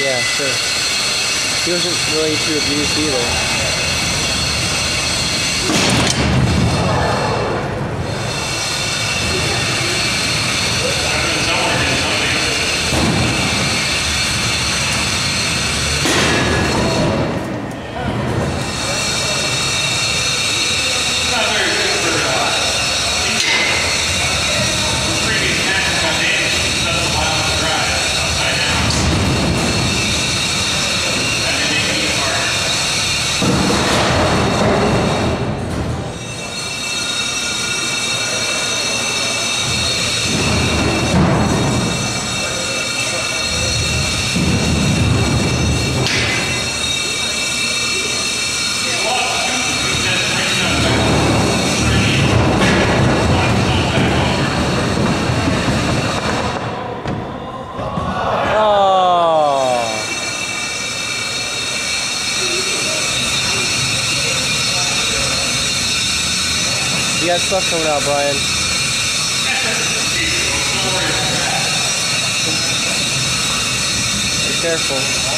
Yeah, sure. He wasn't really too abused either. You got stuff coming out, Brian. Be careful.